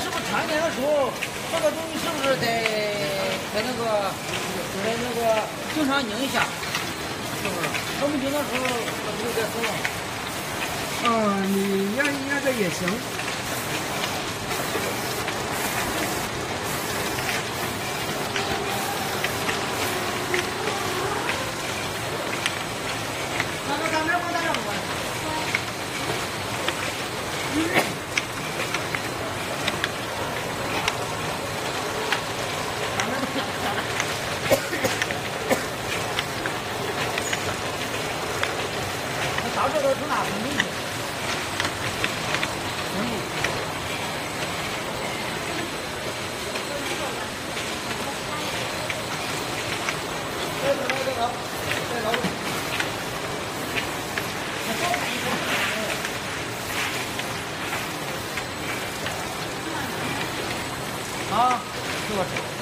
是不是铲起来的时候，这个东西是不是得在那个在那个经常拧一下？是不是？他们拧的时候，那不会再松了。嗯，你压一压这也行。那个咱们不打扰我。那到这都从哪分进去？嗯。再走，再走，再走。啊，是不是？